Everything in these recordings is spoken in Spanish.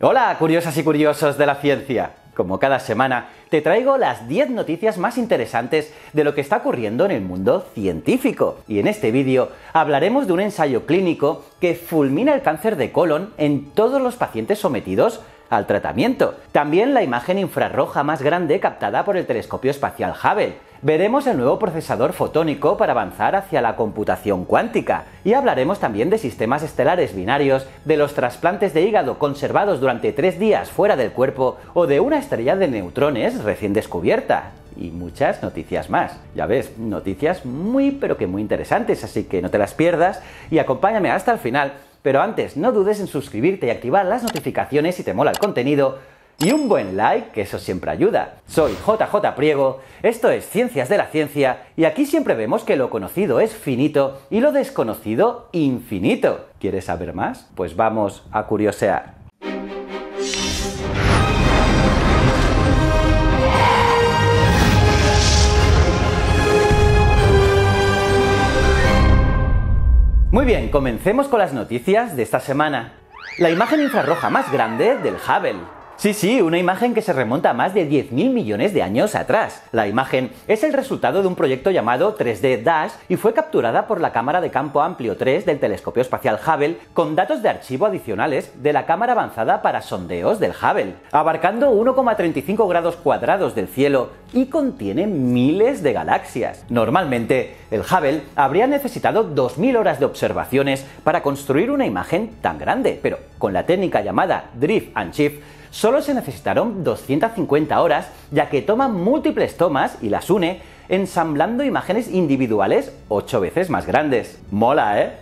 Hola, curiosas y curiosos de la ciencia. Como cada semana, te traigo las 10 noticias más interesantes de lo que está ocurriendo en el mundo científico. Y en este vídeo hablaremos de un ensayo clínico que fulmina el cáncer de colon en todos los pacientes sometidos al tratamiento. También la imagen infrarroja más grande captada por el telescopio espacial Hubble. Veremos el nuevo procesador fotónico para avanzar hacia la computación cuántica. Y hablaremos también de sistemas estelares binarios, de los trasplantes de hígado conservados durante tres días fuera del cuerpo o de una estrella de neutrones recién descubierta y muchas noticias más. Ya ves, noticias muy pero que muy interesantes, así que no te las pierdas y acompáñame hasta el final pero antes, no dudes en suscribirte y activar las notificaciones si te mola el contenido. Y un buen like, que eso siempre ayuda. Soy JJ Priego, esto es Ciencias de la Ciencia, y aquí siempre vemos que lo conocido es finito y lo desconocido infinito. ¿Quieres saber más? Pues vamos a curiosear. Muy bien, comencemos con las noticias de esta semana. La imagen infrarroja más grande del Hubble. Sí, sí, una imagen que se remonta a más de 10.000 millones de años atrás. La imagen es el resultado de un proyecto llamado 3D Dash y fue capturada por la cámara de campo amplio 3 del telescopio espacial Hubble con datos de archivo adicionales de la cámara avanzada para sondeos del Hubble, abarcando 1,35 grados cuadrados del cielo y contiene miles de galaxias. Normalmente, el Hubble habría necesitado 2.000 horas de observaciones para construir una imagen tan grande, pero con la técnica llamada Drift and Shift solo se necesitaron 250 horas, ya que toma múltiples tomas y las une, ensamblando imágenes individuales 8 veces más grandes. Mola, ¿eh?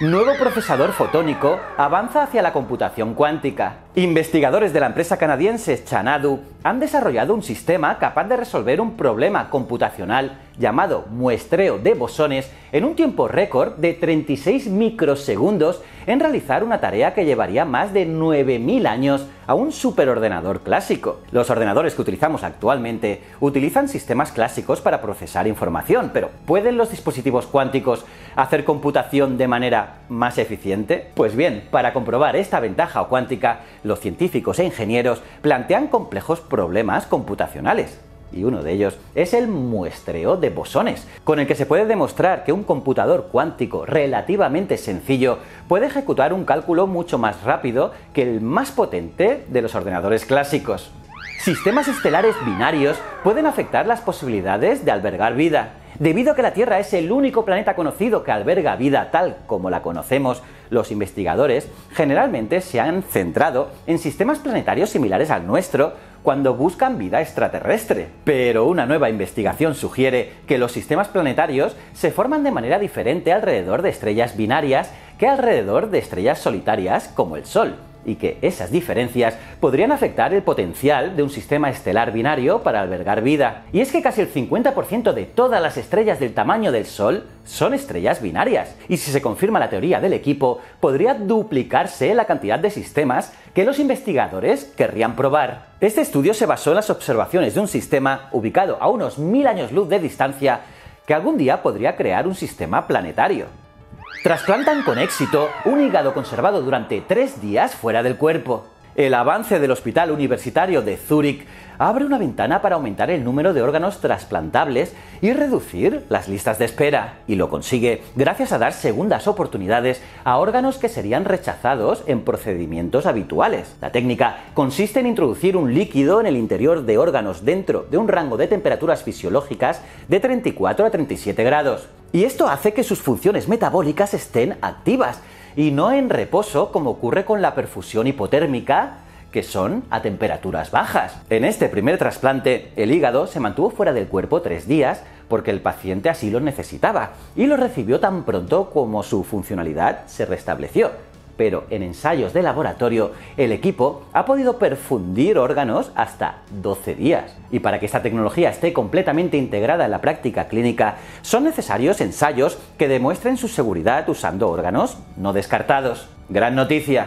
Nuevo procesador fotónico avanza hacia la computación cuántica. Investigadores de la empresa canadiense Chanadu han desarrollado un sistema capaz de resolver un problema computacional llamado muestreo de bosones en un tiempo récord de 36 microsegundos en realizar una tarea que llevaría más de 9.000 años a un superordenador clásico. Los ordenadores que utilizamos actualmente utilizan sistemas clásicos para procesar información, pero ¿pueden los dispositivos cuánticos hacer computación de manera más eficiente? Pues bien, para comprobar esta ventaja cuántica, los científicos e ingenieros plantean complejos problemas computacionales. Y uno de ellos es el muestreo de bosones, con el que se puede demostrar que un computador cuántico relativamente sencillo puede ejecutar un cálculo mucho más rápido que el más potente de los ordenadores clásicos. Sistemas estelares binarios pueden afectar las posibilidades de albergar vida. Debido a que la Tierra es el único planeta conocido que alberga vida tal como la conocemos, los investigadores generalmente se han centrado en sistemas planetarios similares al nuestro cuando buscan vida extraterrestre. Pero una nueva investigación sugiere que los sistemas planetarios se forman de manera diferente alrededor de estrellas binarias que alrededor de estrellas solitarias como el Sol y que esas diferencias podrían afectar el potencial de un sistema estelar binario para albergar vida. Y es que casi el 50% de todas las estrellas del tamaño del Sol son estrellas binarias. Y si se confirma la teoría del equipo, podría duplicarse la cantidad de sistemas que los investigadores querrían probar. Este estudio se basó en las observaciones de un sistema ubicado a unos mil años luz de distancia que algún día podría crear un sistema planetario. Trasplantan con éxito un hígado conservado durante tres días fuera del cuerpo. El avance del Hospital Universitario de Zúrich abre una ventana para aumentar el número de órganos trasplantables y reducir las listas de espera. Y lo consigue gracias a dar segundas oportunidades a órganos que serían rechazados en procedimientos habituales. La técnica consiste en introducir un líquido en el interior de órganos dentro de un rango de temperaturas fisiológicas de 34 a 37 grados. Y esto hace que sus funciones metabólicas estén activas y no en reposo como ocurre con la perfusión hipotérmica que son a temperaturas bajas. En este primer trasplante, el hígado se mantuvo fuera del cuerpo tres días porque el paciente así lo necesitaba y lo recibió tan pronto como su funcionalidad se restableció pero en ensayos de laboratorio el equipo ha podido perfundir órganos hasta 12 días. Y para que esta tecnología esté completamente integrada en la práctica clínica, son necesarios ensayos que demuestren su seguridad usando órganos no descartados. Gran noticia.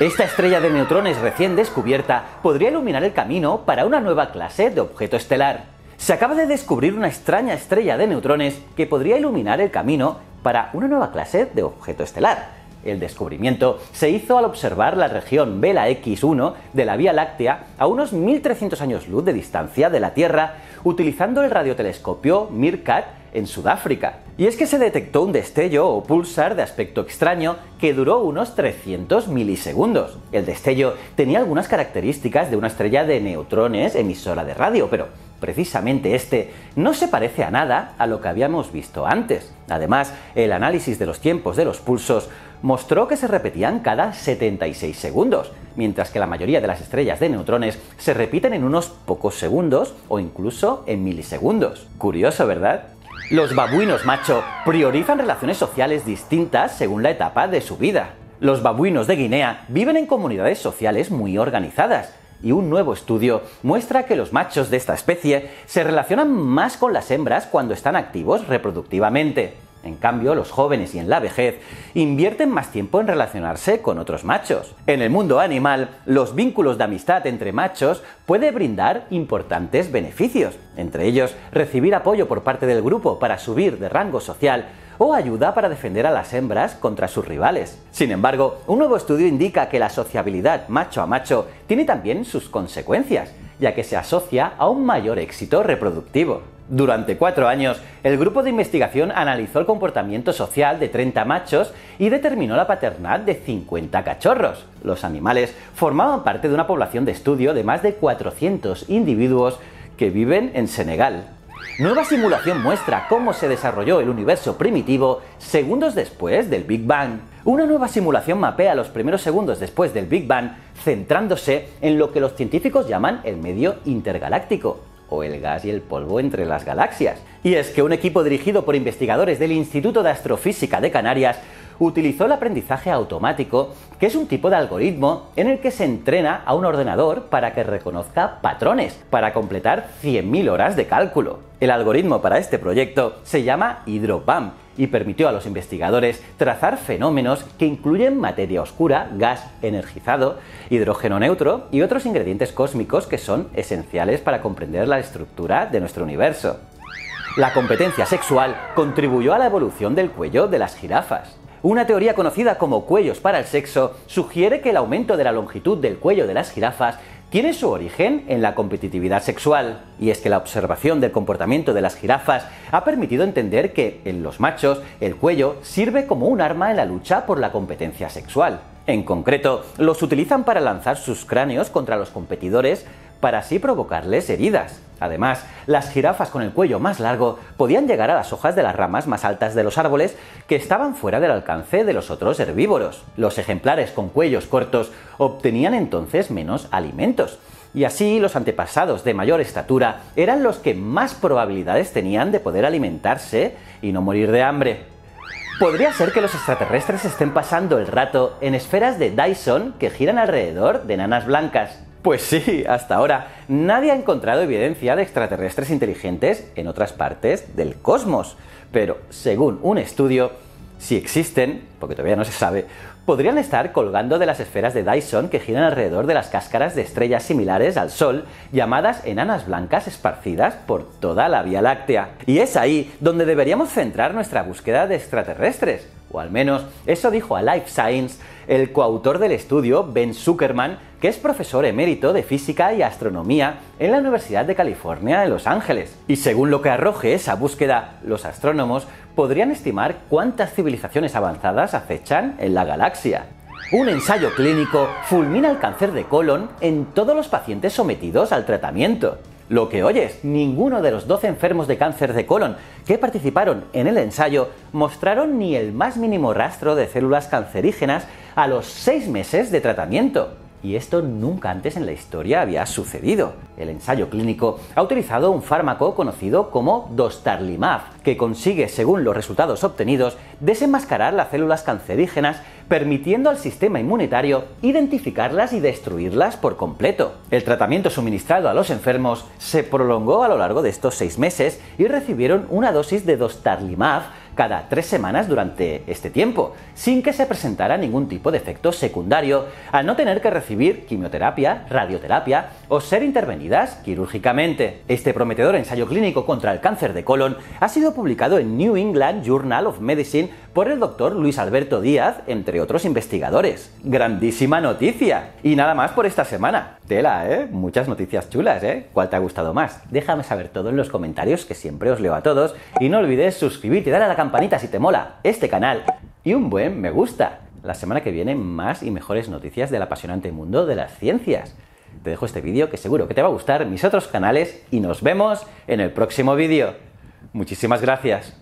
Esta estrella de neutrones recién descubierta podría iluminar el camino para una nueva clase de objeto estelar. Se acaba de descubrir una extraña estrella de neutrones que podría iluminar el camino para una nueva clase de objeto estelar El descubrimiento se hizo al observar la región Vela X1 de la Vía Láctea a unos 1300 años luz de distancia de la Tierra utilizando el radiotelescopio MIRCAT en Sudáfrica. Y es que se detectó un destello o pulsar de aspecto extraño que duró unos 300 milisegundos. El destello tenía algunas características de una estrella de neutrones emisora de radio, pero precisamente este no se parece a nada a lo que habíamos visto antes. Además, el análisis de los tiempos de los pulsos mostró que se repetían cada 76 segundos, mientras que la mayoría de las estrellas de neutrones se repiten en unos pocos segundos o incluso en milisegundos. Curioso, ¿verdad? Los babuinos macho priorizan relaciones sociales distintas según la etapa de su vida. Los babuinos de Guinea viven en comunidades sociales muy organizadas, y un nuevo estudio muestra que los machos de esta especie se relacionan más con las hembras cuando están activos reproductivamente. En cambio, los jóvenes y en la vejez invierten más tiempo en relacionarse con otros machos. En el mundo animal, los vínculos de amistad entre machos puede brindar importantes beneficios, entre ellos recibir apoyo por parte del grupo para subir de rango social o ayuda para defender a las hembras contra sus rivales. Sin embargo, un nuevo estudio indica que la sociabilidad macho a macho tiene también sus consecuencias, ya que se asocia a un mayor éxito reproductivo. Durante cuatro años, el grupo de investigación analizó el comportamiento social de 30 machos y determinó la paternidad de 50 cachorros. Los animales formaban parte de una población de estudio de más de 400 individuos que viven en Senegal. Nueva simulación muestra cómo se desarrolló el universo primitivo segundos después del Big Bang. Una nueva simulación mapea los primeros segundos después del Big Bang, centrándose en lo que los científicos llaman el medio intergaláctico, o el gas y el polvo entre las galaxias. Y es que un equipo dirigido por investigadores del Instituto de Astrofísica de Canarias utilizó el aprendizaje automático, que es un tipo de algoritmo en el que se entrena a un ordenador para que reconozca patrones, para completar 100.000 horas de cálculo. El algoritmo para este proyecto se llama HydroPAM y permitió a los investigadores trazar fenómenos que incluyen materia oscura, gas energizado, hidrógeno neutro y otros ingredientes cósmicos que son esenciales para comprender la estructura de nuestro universo. La competencia sexual contribuyó a la evolución del cuello de las jirafas. Una teoría conocida como cuellos para el sexo sugiere que el aumento de la longitud del cuello de las jirafas tiene su origen en la competitividad sexual, y es que la observación del comportamiento de las jirafas ha permitido entender que en los machos el cuello sirve como un arma en la lucha por la competencia sexual. En concreto, los utilizan para lanzar sus cráneos contra los competidores para así provocarles heridas. Además, las jirafas con el cuello más largo podían llegar a las hojas de las ramas más altas de los árboles que estaban fuera del alcance de los otros herbívoros. Los ejemplares con cuellos cortos obtenían entonces menos alimentos. Y así los antepasados de mayor estatura eran los que más probabilidades tenían de poder alimentarse y no morir de hambre. Podría ser que los extraterrestres estén pasando el rato en esferas de Dyson que giran alrededor de nanas blancas. Pues sí, hasta ahora nadie ha encontrado evidencia de extraterrestres inteligentes en otras partes del cosmos. Pero según un estudio, si existen, porque todavía no se sabe, podrían estar colgando de las esferas de Dyson que giran alrededor de las cáscaras de estrellas similares al Sol, llamadas enanas blancas esparcidas por toda la Vía Láctea. Y es ahí donde deberíamos centrar nuestra búsqueda de extraterrestres. O al menos eso dijo a Life Science el coautor del estudio, Ben Zuckerman, que es profesor emérito de física y astronomía en la Universidad de California en Los Ángeles. Y según lo que arroje esa búsqueda, los astrónomos podrían estimar cuántas civilizaciones avanzadas acechan en la galaxia. Un ensayo clínico fulmina el cáncer de colon en todos los pacientes sometidos al tratamiento. Lo que oyes, ninguno de los 12 enfermos de cáncer de colon que participaron en el ensayo mostraron ni el más mínimo rastro de células cancerígenas a los 6 meses de tratamiento. Y esto nunca antes en la historia había sucedido. El ensayo clínico ha utilizado un fármaco conocido como dostarlimab, que consigue, según los resultados obtenidos, desenmascarar las células cancerígenas, permitiendo al sistema inmunitario identificarlas y destruirlas por completo. El tratamiento suministrado a los enfermos se prolongó a lo largo de estos seis meses y recibieron una dosis de dostarlimab cada tres semanas durante este tiempo, sin que se presentara ningún tipo de efecto secundario, al no tener que recibir quimioterapia, radioterapia o ser intervenidas quirúrgicamente. Este prometedor ensayo clínico contra el cáncer de colon ha sido publicado en New England Journal of Medicine por el doctor Luis Alberto Díaz, entre otros investigadores. Grandísima noticia. Y nada más por esta semana. Tela, ¿eh? Muchas noticias chulas, ¿eh? ¿Cuál te ha gustado más? Déjame saber todo en los comentarios, que siempre os leo a todos. Y no olvides suscribirte y darle a la campanita si te mola este canal. Y un buen me gusta. La semana que viene más y mejores noticias del apasionante mundo de las ciencias. Te dejo este vídeo que seguro que te va a gustar, mis otros canales, y nos vemos en el próximo vídeo. Muchísimas gracias.